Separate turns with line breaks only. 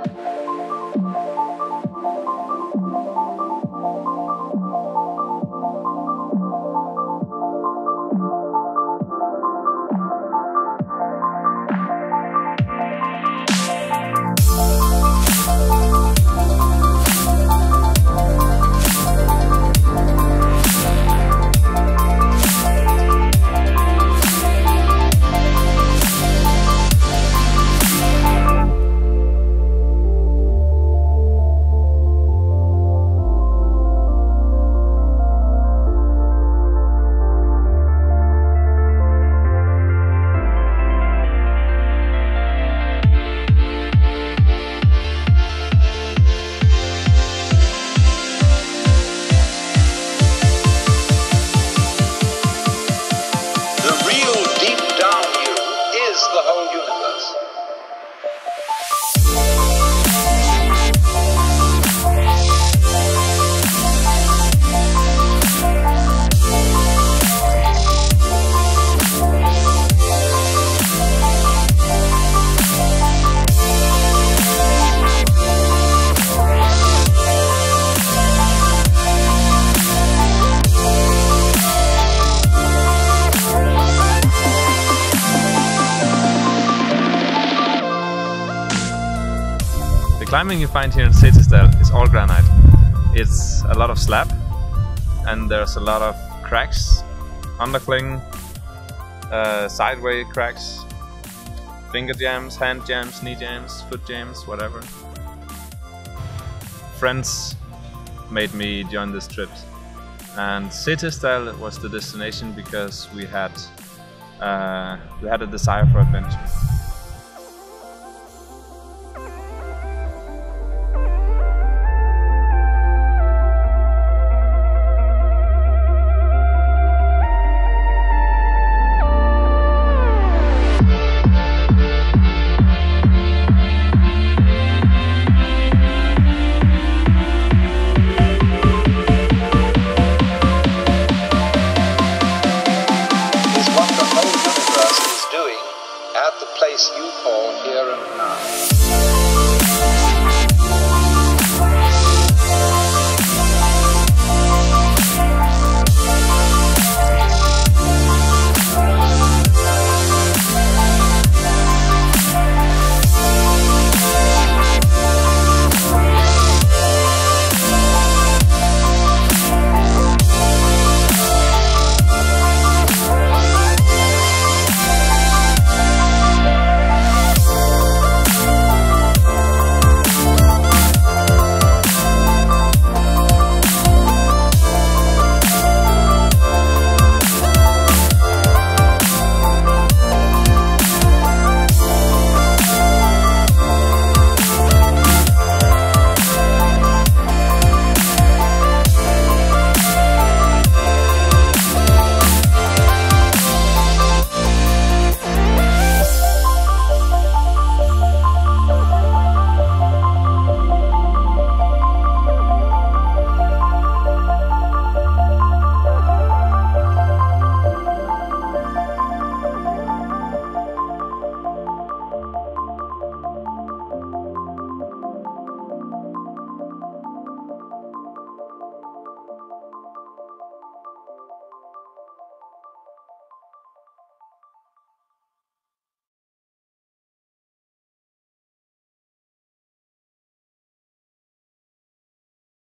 Bye. Climbing you find here in Setesdal is all granite. It's a lot of slab and there's a lot of cracks, undercling, uh, cracks, finger jams, hand jams, knee jams, foot jams, whatever. Friends made me join this trip and Setesdal was the destination because we had uh, we had a desire for adventure. the place you call here and now.